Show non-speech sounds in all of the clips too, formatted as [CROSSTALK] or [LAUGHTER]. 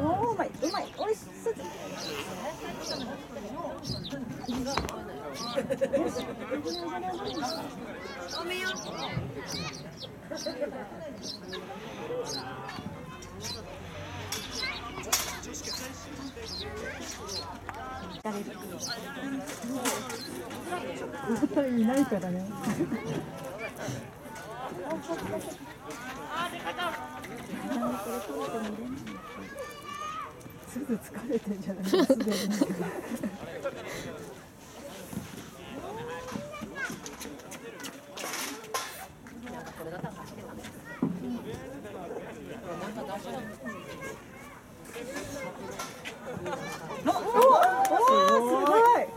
おうまい、うまい、おいしそう。絶対いないからね。すぐ疲れてんじゃない？すでに。おお、すごい。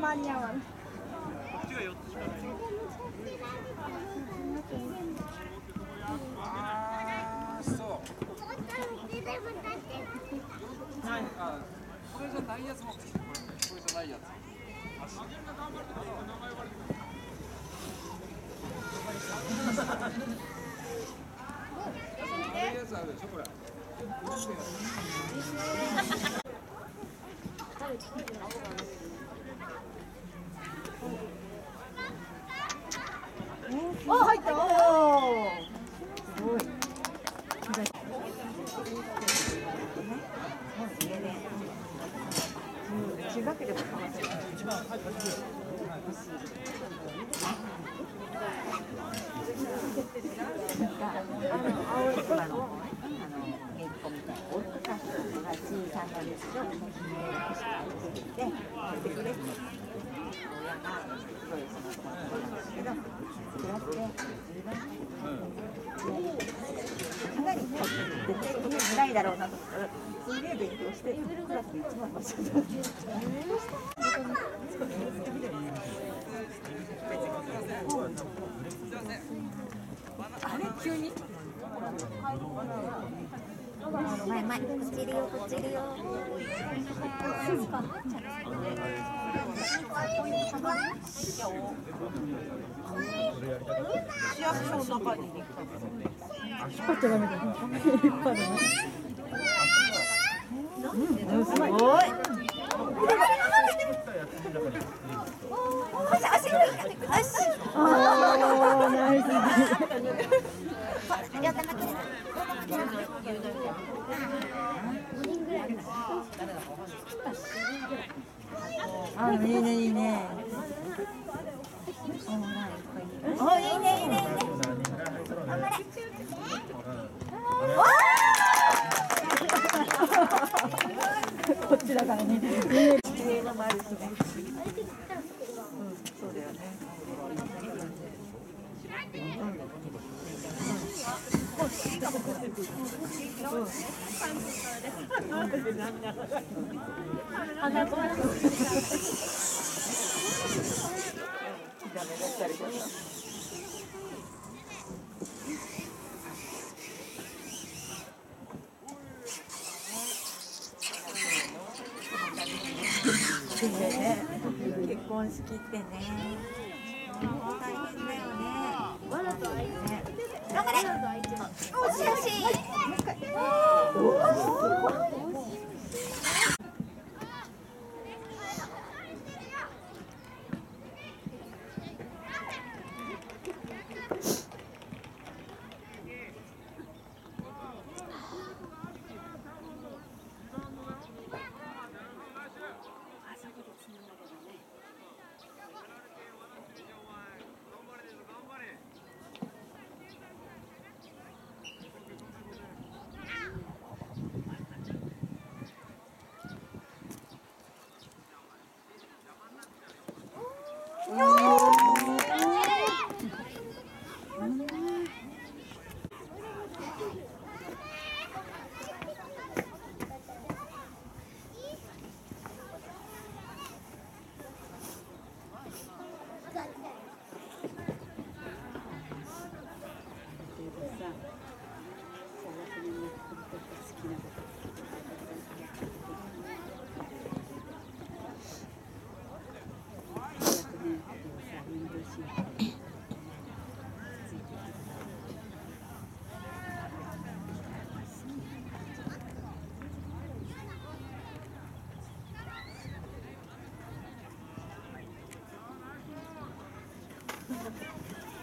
間に合わない。あーそうあこれじゃないやつ持ってきてこれ。これじゃないやつこういうやつあるでしょこれお、入った。おお。すごい。中学でも青い空の原稿みたいな大きかったのが小さなですよ。入れて入れてくれって親がすごいその子なんですけど、それってかなり絶対家にないだろうなと思ったらすげえ勉強してクラスで一番のあれ急に？前前こっちい。すごい。ああ、ナイス。あ、いいね、いいね。お、いいね、いいね、いいね。こっちだからね。上のもあるしねうんそうだよねダメだったりとかでね [LAUGHS] 結婚式ってね。大変だよねね頑張れ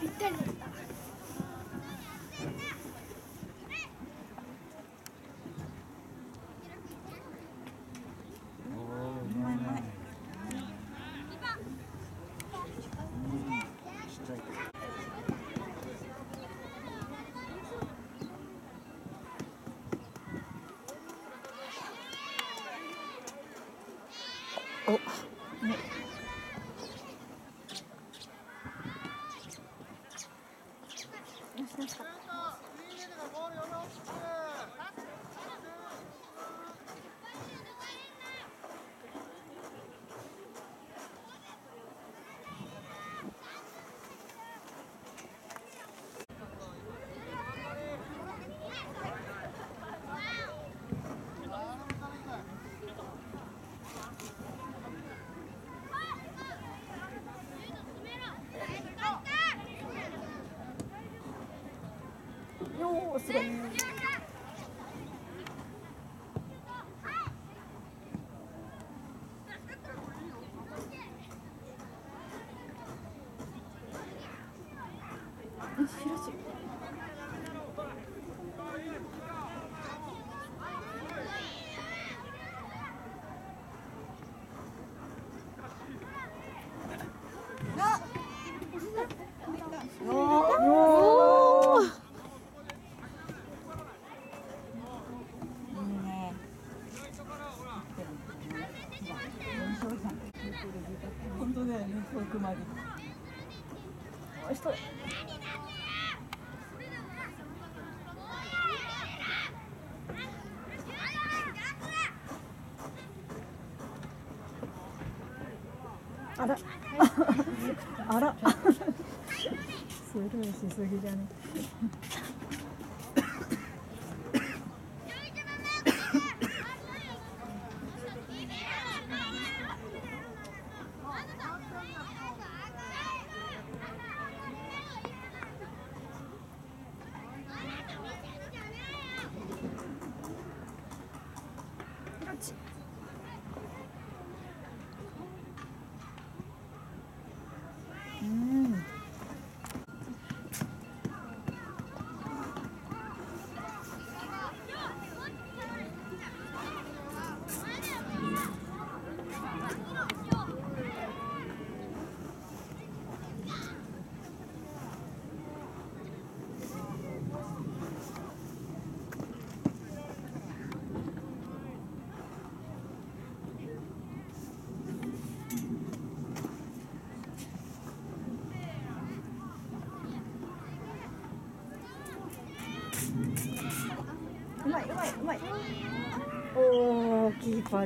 ぴっおすごい。広しおーいいね本当だよね遠くまであら。あら。スルーしすぎじゃねうんうま